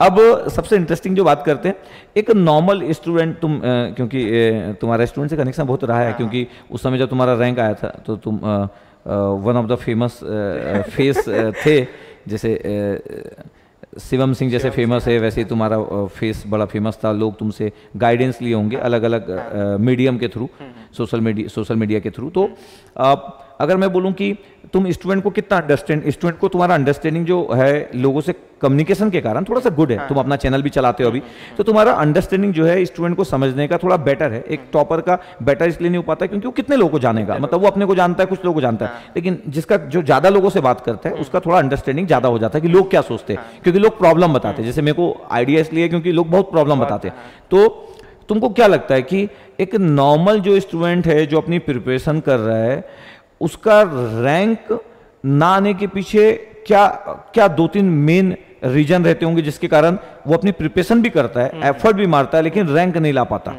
अब सबसे इंटरेस्टिंग जो बात करते हैं एक नॉर्मल स्टूडेंट तुम अ, क्योंकि तुम्हारा स्टूडेंट से कनेक्शन बहुत रहा है क्योंकि उस समय जब तुम्हारा रैंक आया था तो तुम one of the famous face थे जैसे शिवम सिंह जैसे फ़ेमस है वैसे ही तुम्हारा फेस बड़ा फ़ेमस था लोग तुमसे गाइडेंस लिए होंगे अलग अलग मीडियम के through social media social media के थ्रू तो अ, अगर मैं बोलूँ कि तुम स्टूडेंट को कितना अंडरस्टैंड स्टूडेंट को तुम्हारा अंडरस्टैंडिंग जो है लोगों से कम्युनिकेशन के कारण थोड़ा सा गुड है। तुम अपना चैनल भी चलाते हो अभी। तो तुम्हारा अंडरस्टैंडिंग जो है स्टूडेंट को समझने का थोड़ा बेटर है। एक टॉपर का बेटर इसलिए नहीं हो पाता क्योंकि वो कितने लोगों को जानेगा? मतलब वो अपने को जानता है कुछ लोगों को जानता है। लेकिन जिसका जो ज़्यादा लोगों से बात करता है उसका थोड़ा अंडरस्टैंडिंग ज़्यादा हो जाता है कि लोग क्या सोचते हैं। क्योंकि लोग प्रॉब्लम बताते हैं। जैसे मेरे को आइडिया इसलिए क्योंकि लोग बहुत प्रॉब्लम बताते हैं। तो तुमको क्या लगता है कि एक नॉर्मल जो स्टूडेंट है जो अपनी प्रिपरेशन कर रहा है उसका रैंक ना आने के पीछे क्या क्या दो तीन मेन रीजन रहते होंगे जिसके कारण वो अपनी प्रिपरेशन भी करता है एफर्ट भी मारता है लेकिन रैंक नहीं ला पाता।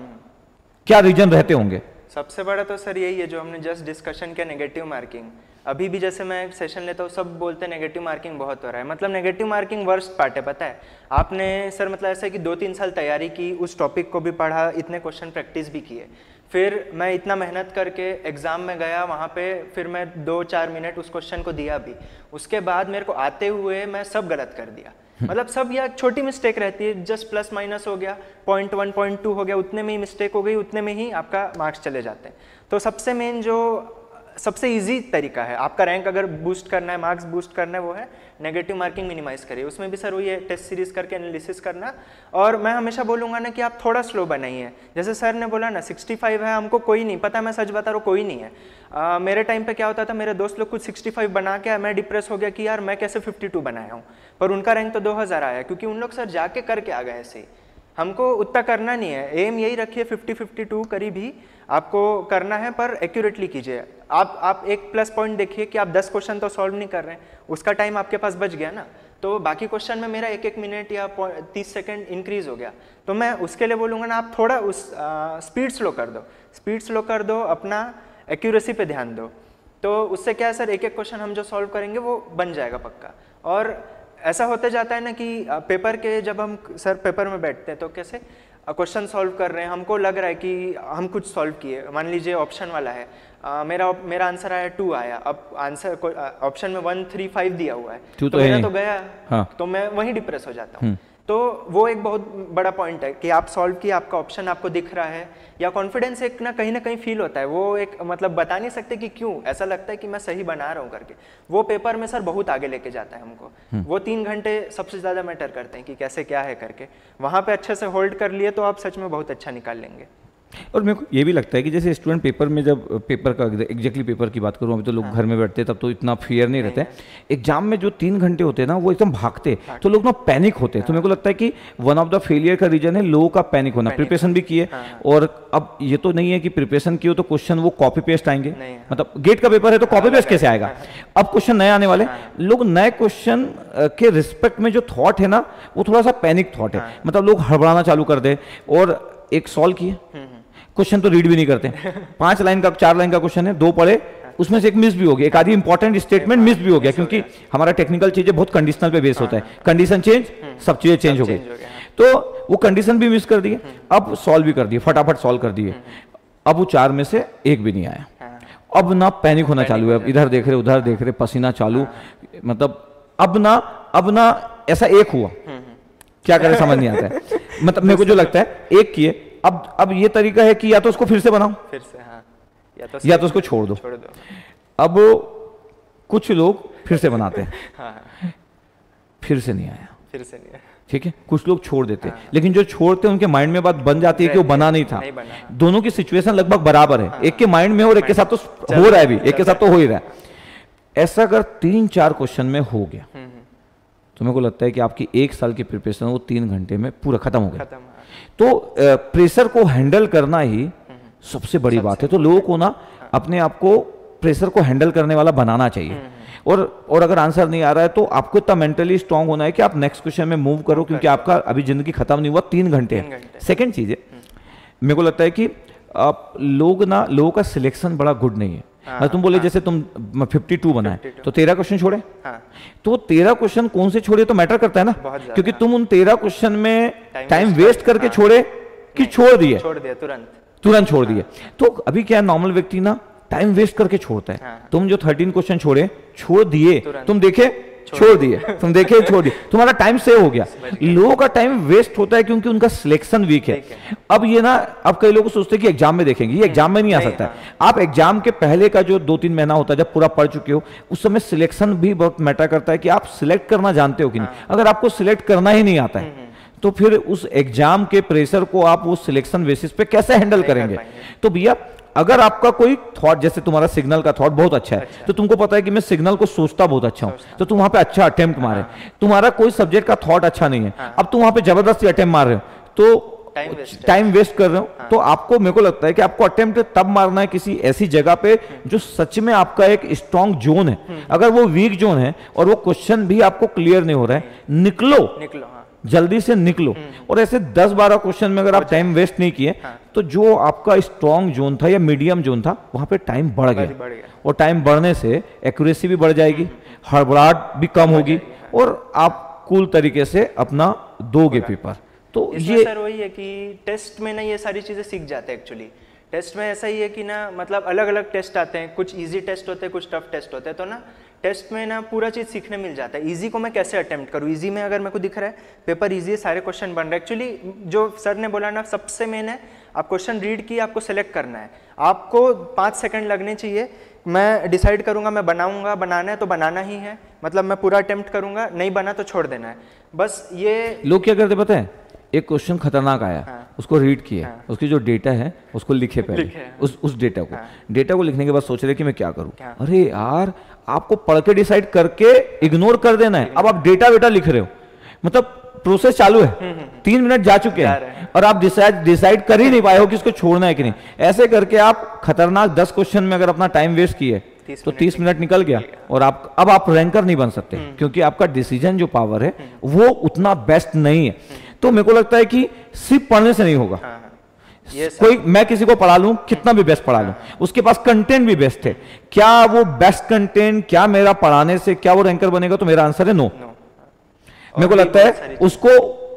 क्या रीजन रहते होंगे? सबसे बड़ा तो सर यही है जो हमने जस्ट डिस्कशन किया नेगेटिव मार्किंग अभी भी जैसे मैं सेशन लेता हूँ सब बोलते हैं नेगेटिव मार्किंग बहुत हो रहा है। मतलब नेगेटिव मार्किंग वर्स्ट पार्ट है पता है? आपने सर मतलब ऐसा है कि दो तीन साल तैयारी की उस टॉपिक को भी पढ़ा इतने क्वेश्चन प्रैक्टिस भी किए। फिर मैं इतना मेहनत करके एग्ज़ाम में गया वहाँ पे फिर मैं दो चार मिनट उस क्वेश्चन को दिया भी। उसके बाद मेरे को आते हुए मैं सब गलत कर दिया। मतलब सब यह छोटी मिस्टेक रहती है जस्ट प्लस माइनस हो गया पॉइंट वन पॉइंट टू हो गया उतने में ही मिस्टेक हो गई उतने में ही आपका मार्क्स चले जाते हैं। तो सबसे मेन जो सबसे इजी तरीका है। आपका रैंक अगर बूस्ट करना है मार्क्स बूस्ट करना है वो है नेगेटिव मार्किंग मिनिमाइज करिए। उसमें भी सर वही है टेस्ट सीरीज़ करके एनालिसिस करना। और मैं हमेशा बोलूँगा ना कि आप थोड़ा स्लो बनाइए। जैसे सर ने बोला ना 65 है हमको कोई नहीं पता मैं सच बता रहा हूँ कोई नहीं है। आ, मेरे टाइम पे क्या होता था मेरे दोस्त लोग कुछ 65 बना के मैं डिप्रेस हो गया कि यार मैं कैसे 52 बनाया हूँ। पर उनका रैंक तो 2000 आया क्योंकि उन लोग सर जाके करके आ गए ऐसे। ही हमको उतना करना नहीं है। एम यही रखिए 50 52 करीब ही आपको करना है पर एक्यूरेटली कीजिए। आप आप एक प्लस पॉइंट देखिए कि आप 10 क्वेश्चन तो सॉल्व नहीं कर रहे हैं। उसका टाइम आपके पास बच गया ना। तो बाकी क्वेश्चन में मेरा एक एक मिनट या तीस सेकंड इंक्रीज हो गया। तो मैं उसके लिए बोलूँगा ना, आप थोड़ा उस स्पीड स्लो कर दो। स्पीड स्लो कर दो, अपना एक्यूरेसी पे ध्यान दो। तो उससे क्या है सर एक एक क्वेश्चन हम जो सॉल्व करेंगे वो बन जाएगा पक्का। और ऐसा होते जाता है ना कि पेपर के जब हम सर पेपर में बैठते हैं तो कैसे? क्वेश्चन सॉल्व कर रहे हैं। हमको लग रहा है कि हम कुछ सॉल्व किए। मान लीजिए ऑप्शन वाला है। आ, मेरा मेरा आंसर आया टू आया। अब आंसर ऑप्शन में वन थ्री फाइव दिया हुआ है। तो तो मेरा तो गया। हाँ। तो मैं वहीं डिप्रेस हो जाता हूँ। तो वो एक बहुत बड़ा पॉइंट है कि आप सॉल्व किया आपका ऑप्शन आपको दिख रहा है या कॉन्फिडेंस एक ना कहीं ना कहीं फील होता है। वो एक मतलब बता नहीं सकते कि क्यों ऐसा लगता है कि मैं सही बना रहा हूँ करके। वो पेपर में सर बहुत आगे लेके जाता है हमको। वो तीन घंटे सबसे ज़्यादा मैटर करते हैं कि कैसे क्या है करके। वहाँ पर अच्छे से होल्ड कर लिए तो आप सच में बहुत अच्छा निकाल लेंगे। और मेरे को ये भी लगता है कि जैसे स्टूडेंट पेपर में जब पेपर का एग्जैक्टली पेपर की बात करूँ अभी तो लोग घर में बैठते हैं तब तो इतना फियर नहीं रहता है। एग्ज़ाम में जो तीन घंटे होते हैं ना वो एकदम भागते हैं। तो लोग ना पैनिक होते हैं। तो मेरे को लगता है कि वन ऑफ़ द फेलियर का रीजन है लोगों का पैनिक होना। प्रिपरेशन भी किए और अब ये तो नहीं है कि प्रिपरेशन किए तो क्वेश्चन वो कॉपी पेस्ट आएँगे। मतलब गेट का पेपर है तो कॉपी पेस्ट कैसे आएगा? अब क्वेश्चन नए आने वाले लोग नए क्वेश्चन के रिस्पेक्ट में जो थॉट है ना वो थोड़ा सा पैनिक थॉट है। मतलब लोग हड़बड़ाना चालू कर दे और एक सॉल्व किए। क्वेश्चन तो रीड भी नहीं करते। पाँच लाइन का चार लाइन का क्वेश्चन है दो पढ़े उसमें से एक मिस भी हो गया। एक आधी इंपॉर्टेंट स्टेटमेंट मिस भी हो गया क्योंकि हमारा टेक्निकल चीज़ें बहुत कंडीशनल पे बेस होता है। कंडीशन चेंज सब चीज़ें चेंज हो गई। तो वो कंडीशन भी मिस कर दिए अब सॉल्व भी कर दिए फटाफट सॉल्व कर दिए। अब वो चार में से एक भी नहीं आया। अब ना पैनिक होना चालू है। अब इधर देख रहे उधर देख रहे पसीना चालू। मतलब अब ना अब ना ऐसा एक हुआ। क्या करें समझ नहीं आता है। मतलब मेरे को जो लगता है एक किए अब अब ये तरीका है कि या तो उसको फिर से बनाओ फिर से हाँ। या तो या तो उसको छोड़ दो। छोड़ दो। अब कुछ लोग फिर से बनाते हैं। हाँ हाँ, फिर से नहीं आया। फिर से नहीं है ठीक है? कुछ लोग छोड़ देते हैं। हाँ। लेकिन जो छोड़ते हैं उनके माइंड में बात बन जाती है कि वो बना नहीं था। नहीं बना, हाँ। दोनों की सिचुएशन लगभग बराबर है। एक के माइंड में और एक के साथ तो हो रहा है भी। एक के साथ तो हो। ही रहा है। ऐसा अगर तीन चार क्वेश्चन में हो गया तो मेरे को लगता है कि आपकी एक साल की प्रिपरेशन वो तीन घंटे में पूरा खत्म हो गया। खत्म हाँ। तो प्रेशर को हैंडल करना ही सबसे बड़ी बात है। तो लोगों को ना अपने आप को प्रेशर को हैंडल करने वाला बनाना चाहिए। और और अगर आंसर नहीं आ रहा है तो आपको इतना मेंटली स्ट्रांग होना है कि आप नेक्स्ट क्वेश्चन में मूव करो क्योंकि आपका अभी ज़िंदगी खत्म नहीं हुआ तीन घंटे है। सेकेंड चीज़ है मेरे को लगता है कि आप लोग ना लोगों का सिलेक्शन बड़ा गुड नहीं है। मतलब तुम बोले हाँ, जैसे तुम फिफ्टी टू बनाए तो तेरह क्वेश्चन छोड़े। हाँ। तो तेरह क्वेश्चन कौन से छोड़े तो मैटर करता है ना? क्योंकि तुम उन तेरह क्वेश्चन में टाइम वेस्ट करके छोड़े कि छोड़ दिए? छोड़ दिया तुरंत। तुरंत छोड़ दिए। तो अभी क्या नॉर्मल व्यक्ति ना टाइम वेस्ट करके छोड़ता है। हाँ। तुम जो थर्टीन क्वेश्चन छोड़े छोड़ दिए। तुम देखे छोड़ दिए। तुम देखे छोड़ दिए। तुम्हारा टाइम सेव हो गया। लोगों का टाइम वेस्ट होता है क्योंकि उनका सिलेक्शन वीक है। अब ये ना अब कई लोग सोचते हैं कि एग्ज़ाम में देखेंगे। ये एग्ज़ाम में नहीं आ सकता है। आप एग्ज़ाम के पहले का जो दो तीन महीना होता है जब पूरा पढ़ चुके हो उस समय सिलेक्शन भी बहुत मैटर करता है कि आप सिलेक्ट करना जानते हो कि हाँ। नहीं अगर आपको सिलेक्ट करना ही नहीं आता हम्म, है तो फिर उस एग्ज़ाम के प्रेशर को आप वो सिलेक्शन बेसिस पे कैसे हैंडल करेंगे? तो भैया अगर आपका कोई थॉट जैसे तुम्हारा सिग्नल का थॉट बहुत अच्छा है अच्छा। तो तुमको पता है कि मैं सिग्नल को सोचता बहुत अच्छा हूँ। तो तुम वहाँ पे अच्छा अटेम्प्ट मारे। तुम्हारा कोई सब्जेक्ट का थॉट अच्छा नहीं है। अब तुम वहाँ पे ज़बरदस्ती अटेम्प्ट मार रहे हो। तो है। टाइम वेस्ट कर रहे हो। तो आपको मेरे को लगता है कि आपको अटेम्प्ट तब मारना है किसी ऐसी जगह पे जो सच में आपका एक स्ट्रॉन्ग जोन है। अगर वो वीक जोन है और वो क्वेश्चन भी आपको क्लियर नहीं हो रहा है निकलो। निकलो हाँ। जल्दी से निकलो। और ऐसे 10-12 क्वेश्चन में अगर आप टाइम वेस्ट नहीं किए तो जो आपका स्ट्रॉन्ग जोन था या मीडियम जोन था वहाँ पे टाइम बढ़ गया। बढ़ गया। और टाइम बढ़ने से एक्यूरेसी भी बढ़ जाएगी हड़बड़ाहट भी कम होगी और आप कूल तरीके से अपना दोगे पेपर तो ये सर वही है कि टेस्ट में ना ये सारी चीज़ें सीख जाते हैं एक्चुअली टेस्ट में ऐसा ही है कि ना मतलब अलग अलग टेस्ट आते हैं। कुछ इजी टेस्ट होते हैं कुछ टफ टेस्ट होते हैं। तो ना टेस्ट में ना पूरा चीज़ सीखने मिल जाता है। इजी को मैं कैसे अटेम्प्ट करूँ? इजी में अगर मेरे को दिख रहा है पेपर इजी है सारे क्वेश्चन बन रहे हैं। एक्चुअली जो सर ने बोला ना सबसे मेन है आप क्वेश्चन रीड किए आपको सेलेक्ट करना है। आपको पाँच सेकंड लगने चाहिए। मैं डिसाइड करूँगा मैं बनाऊँगा बनाना है तो बनाना ही है। मतलब मैं पूरा अटेम्प्ट करूँगा नहीं बना तो छोड़ देना है। बस ये लोग क्या करते पता है? एक क्वेश्चन खतरनाक आया हाँ। उसको रीड किए। उसकी जो डेटा है उसको लिखे पहले। लिखे, हाँ। उस उस डेटा को। हाँ। डेटा को लिखने के बाद सोच रहे कि मैं क्या करूँ? क्या? अरे यार आपको पढ़ के डिसाइड करके इग्नोर कर देना है। अब आप डेटा वेटा लिख रहे हो। मतलब प्रोसेस चालू है। तीन मिनट जा चुके हम्म, जा रहे हैं। और आप डिसाइड डिसाइड कर ही नहीं पाए हो कि इसको छोड़ना है कि नहीं। ऐसे करके आप खतरनाक दस क्वेश्चन में अगर अपना टाइम वेस्ट किए तो तीस मिनट निकल गया। और आप अब आप रैंकर नहीं बन सकते हम्म। क्योंकि आपका डिसीज़न जो पावर है वो उतना बेस्ट नहीं है। तो मेरे को लगता है कि सिर्फ़ पढ़ने से नहीं होगा। हाँ हाँ सर कोई मैं किसी को पढ़ा लूँ कितना भी बेस्ट पढ़ा लूँ। उसके पास कंटेंट भी बेस्ट है। क्या वो बेस्ट कंटेंट क्या मेरा पढ़ाने से क्या वो रैंकर बनेगा तो मेरा आंसर है नो नो मेरे को लगता है उसको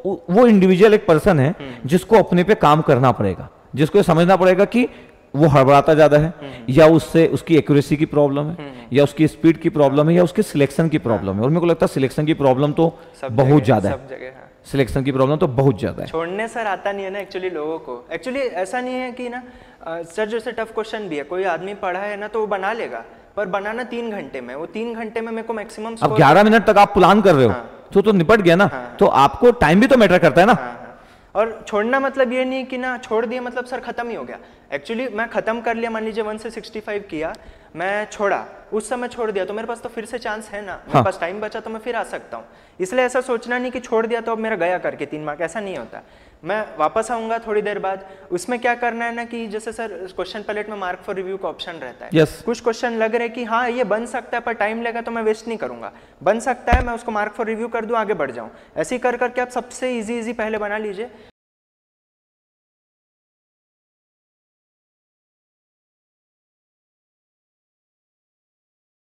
वो इंडिविजुअल एक पर्सन है हम्म। जिसको अपने पे काम करना पड़ेगा। जिसको समझना पड़ेगा कि वो हड़बड़ाता ज़्यादा है हम्म। या उससे उसकी एक्यूरेसी की प्रॉब्लम है या उसकी स्पीड की प्रॉब्लम है या उसके सिलेक्शन की प्रॉब्लम है। और मेरे को लगता है सिलेक्शन की प्रॉब्लम तो बहुत ज़्यादा है। हाँ। सिलेक्शन की प्रॉब्लम तो बहुत ज़्यादा है छोड़ने सर आता नहीं है ना एक्चुअली लोगों को एक्चुअली ऐसा नहीं है कि ना सर जैसे टफ क्वेश्चन भी है कोई आदमी पढ़ा है ना तो वो बना लेगा पर बनाना तीन घंटे में वो तीन घंटे में मेरे को मैक्सिमम अब 11 मिनट तक आप प्लान कर रहे हो हाँ। तो तो निपट गया ना हाँ। तो आपको टाइम भी तो मैटर करता है ना हाँ और छोड़ना मतलब ये नहीं कि ना छोड़ दिया मतलब सर खत्म ही हो गया। एक्चुअली मैं खत्म कर लिया मान लीजिए वन से सिक्सटी फाइव किया मैं छोड़ा उस समय छोड़ दिया तो मेरे पास तो फिर से चांस है ना। मेरे हाँ। पास टाइम बचा तो मैं फिर आ सकता हूँ। इसलिए ऐसा सोचना नहीं कि छोड़ दिया तो अब मेरा गया करके तीन मार्क ऐसा नहीं होता। मैं वापस आऊँगा थोड़ी देर बाद। उसमें क्या करना है ना कि जैसे सर क्वेश्चन पैलेट में मार्क फॉर रिव्यू का ऑप्शन रहता है। Yes. कुछ क्वेश्चन लग रहे कि हाँ ये बन सकता है पर टाइम लेगा तो मैं वेस्ट नहीं करूँगा। बन सकता है मैं उसको मार्क फॉर रिव्यू कर दूँ आगे बढ़ जाऊँ। ऐसे ही कर करके आप सबसे ईजी ईजी पहले बना लीजिए।